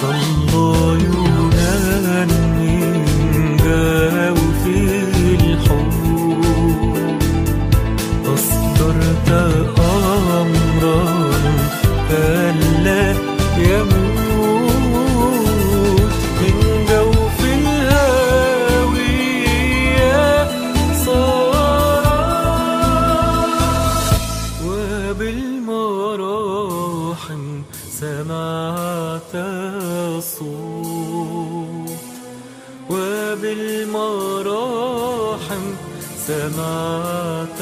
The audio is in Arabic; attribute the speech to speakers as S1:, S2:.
S1: صلى يغني جاوب في الحب أصدرت أمرا ألا يموت من جوف الهاوية صار وبالمراحم سمعت الصوت وبالمراحم سمعت